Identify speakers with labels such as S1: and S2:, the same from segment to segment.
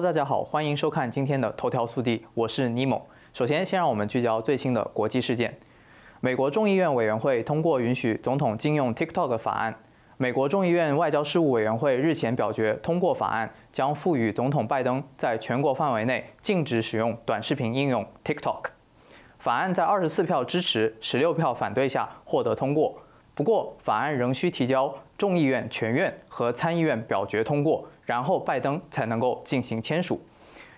S1: 大家好，欢迎收看今天的头条速递，我是尼莫。首先，先让我们聚焦最新的国际事件。美国众议院委员会通过允许总统禁用 TikTok 法案。美国众议院外交事务委员会日前表决通过法案，将赋予总统拜登在全国范围内禁止使用短视频应用 TikTok。法案在二十四票支持、十六票反对下获得通过。不过，法案仍需提交众议院全院和参议院表决通过，然后拜登才能够进行签署。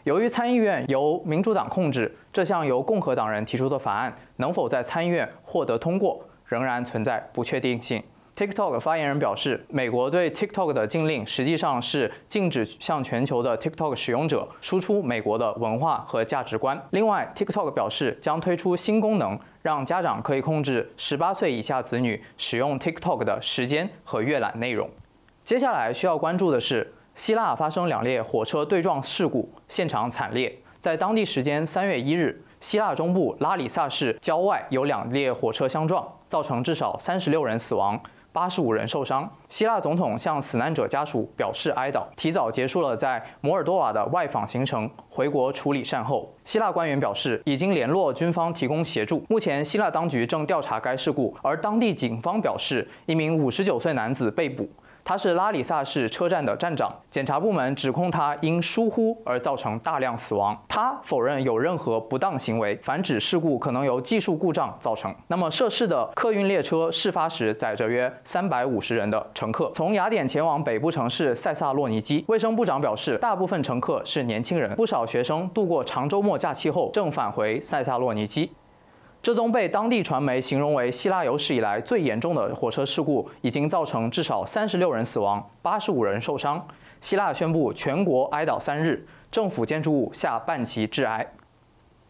S1: 由于参议院由民主党控制，这项由共和党人提出的法案能否在参议院获得通过，仍然存在不确定性。TikTok 发言人表示，美国对 TikTok 的禁令实际上是禁止向全球的 TikTok 使用者输出美国的文化和价值观。另外，TikTok 表示将推出新功能，让家长可以控制十八岁以下子女使用 TikTok 的时间和阅览内容。接下来需要关注的是，希腊发生两列火车对撞事故，现场惨烈。在当地时间三月一日。希腊中部拉里萨市郊外有两列火车相撞，造成至少三十六人死亡，八十五人受伤。希腊总统向死难者家属表示哀悼，提早结束了在摩尔多瓦的外访行程，回国处理善后。希腊官员表示，已经联络军方提供协助，目前希腊当局正调查该事故，而当地警方表示，一名五十九岁男子被捕。他是拉里萨市车站的站长，检察部门指控他因疏忽而造成大量死亡。他否认有任何不当行为，反指事故可能由技术故障造成。那么涉事的客运列车事发时载着约三百五十人的乘客，从雅典前往北部城市塞萨洛尼基。卫生部长表示，大部分乘客是年轻人，不少学生度过长周末假期后正返回塞萨洛尼基。这宗被当地传媒形容为希腊有史以来最严重的火车事故，已经造成至少三十六人死亡，八十五人受伤。希腊宣布全国哀悼三日，政府建筑物下半旗致哀。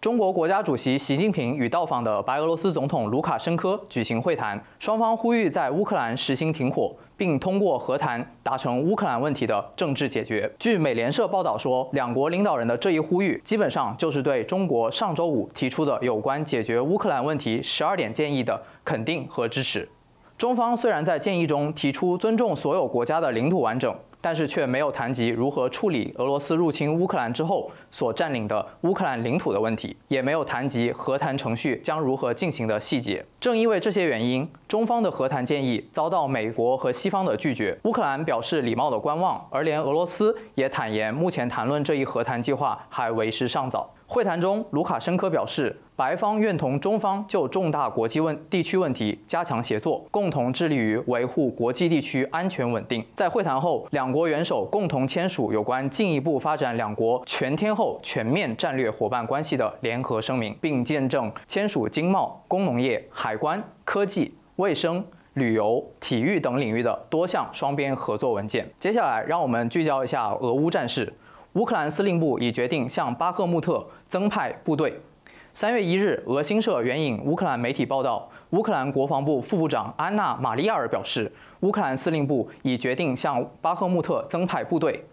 S1: 中国国家主席习近平与到访的白俄罗斯总统卢卡申科举行会谈，双方呼吁在乌克兰实行停火，并通过和谈达成乌克兰问题的政治解决。据美联社报道说，两国领导人的这一呼吁，基本上就是对中国上周五提出的有关解决乌克兰问题十二点建议的肯定和支持。中方虽然在建议中提出尊重所有国家的领土完整。但是却没有谈及如何处理俄罗斯入侵乌克兰之后所占领的乌克兰领土的问题，也没有谈及和谈程序将如何进行的细节。正因为这些原因，中方的和谈建议遭到美国和西方的拒绝。乌克兰表示礼貌的观望，而连俄罗斯也坦言，目前谈论这一和谈计划还为时尚早。会谈中，卢卡申科表示，白方愿同中方就重大国际问地区问题加强协作，共同致力于维护国际地区安全稳定。在会谈后，两国元首共同签署有关进一步发展两国全天候全面战略伙伴关系的联合声明，并见证签署经贸、工农业、海关、科技、卫生、旅游、体育等领域的多项双边合作文件。接下来，让我们聚焦一下俄乌战事。乌克兰司令部已决定向巴赫穆特增派部队。三月一日，俄新社援引乌克兰媒体报道，乌克兰国防部副部长安娜·玛利亚尔表示，乌克兰司令部已决定向巴赫穆特增派部队。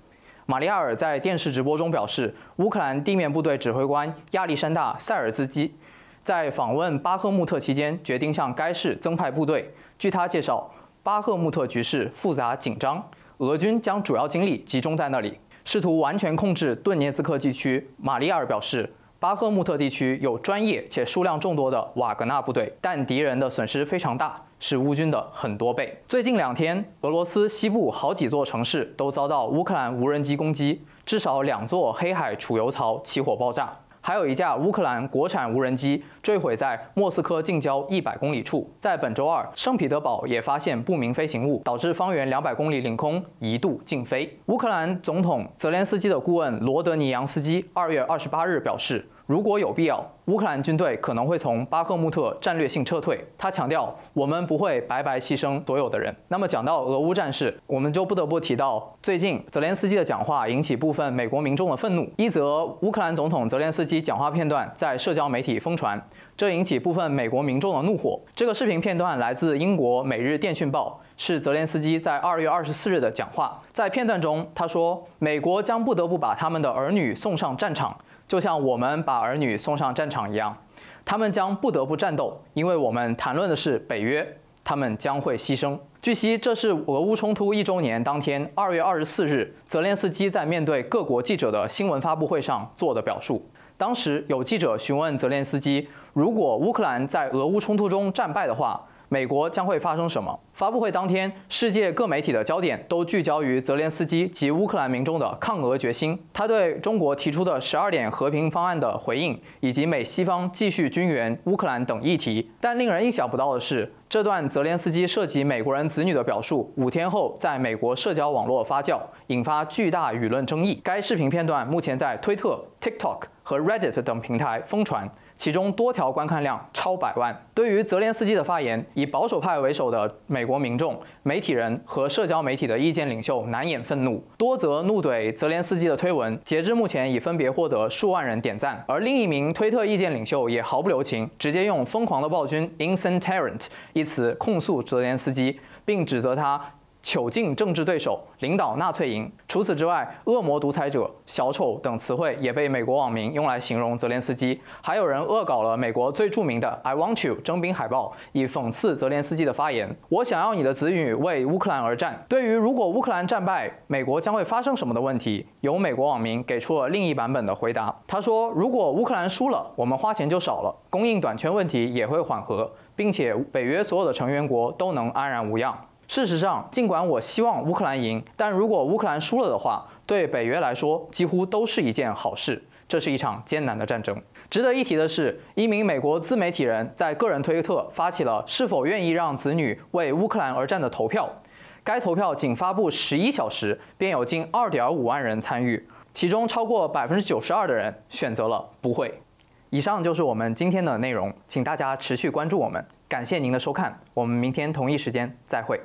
S1: 玛利亚尔在电视直播中表示，乌克兰地面部队指挥官亚历山大·塞尔兹基在访问巴赫穆特期间决定向该市增派部队。据他介绍，巴赫穆特局势复杂紧张，俄军将主要精力集中在那里。试图完全控制顿涅茨克地区，玛利亚尔表示，巴赫穆特地区有专业且数量众多的瓦格纳部队，但敌人的损失非常大，是乌军的很多倍。最近两天，俄罗斯西部好几座城市都遭到乌克兰无人机攻击，至少两座黑海储油槽起火爆炸。还有一架乌克兰国产无人机坠毁在莫斯科近郊一百公里处。在本周二，圣彼得堡也发现不明飞行物，导致方圆两百公里领空一度禁飞。乌克兰总统泽连斯基的顾问罗德尼扬斯基二月二十八日表示。如果有必要，乌克兰军队可能会从巴赫穆特战略性撤退。他强调，我们不会白白牺牲所有的人。那么讲到俄乌战事，我们就不得不提到最近泽连斯基的讲话引起部分美国民众的愤怒。一则乌克兰总统泽连斯基讲话片段在社交媒体疯传，这引起部分美国民众的怒火。这个视频片段来自英国《每日电讯报》，是泽连斯基在二月二十四日的讲话。在片段中，他说：“美国将不得不把他们的儿女送上战场。”就像我们把儿女送上战场一样，他们将不得不战斗，因为我们谈论的是北约。他们将会牺牲。据悉，这是俄乌冲突一周年当天，二月二十四日，泽连斯基在面对各国记者的新闻发布会上做的表述。当时有记者询问泽连斯基，如果乌克兰在俄乌冲突中战败的话，美国将会发生什么？发布会当天，世界各媒体的焦点都聚焦于泽连斯基及乌克兰民众的抗俄决心。他对中国提出的十二点和平方案的回应，以及美西方继续军援乌克兰等议题。但令人意想不到的是，这段泽连斯基涉及美国人子女的表述，五天后在美国社交网络发酵，引发巨大舆论争议。该视频片段目前在推特、TikTok 和 Reddit 等平台疯传。其中多条观看量超百万。对于泽连斯基的发言，以保守派为首的美国民众、媒体人和社交媒体的意见领袖难掩愤怒。多则怒怼泽连斯基的推文，截至目前已分别获得数万人点赞。而另一名推特意见领袖也毫不留情，直接用“疯狂的暴君 ”（insane tyrant） 一词控诉泽连斯基，并指责他。囚禁政治对手，领导纳粹营。除此之外，恶魔独裁者、小丑等词汇也被美国网民用来形容泽连斯基。还有人恶搞了美国最著名的 “I want you” 征兵海报，以讽刺泽连斯基的发言：“我想要你的子女为乌克兰而战。”对于如果乌克兰战败，美国将会发生什么的问题，有美国网民给出了另一版本的回答。他说：“如果乌克兰输了，我们花钱就少了，供应短缺问题也会缓和，并且北约所有的成员国都能安然无恙。”事实上，尽管我希望乌克兰赢，但如果乌克兰输了的话，对北约来说几乎都是一件好事。这是一场艰难的战争。值得一提的是，一名美国自媒体人在个人推特发起了是否愿意让子女为乌克兰而战的投票。该投票仅发布十一小时，便有近二点五万人参与，其中超过百分之九十二的人选择了不会。以上就是我们今天的内容，请大家持续关注我们。感谢您的收看，我们明天同一时间再会。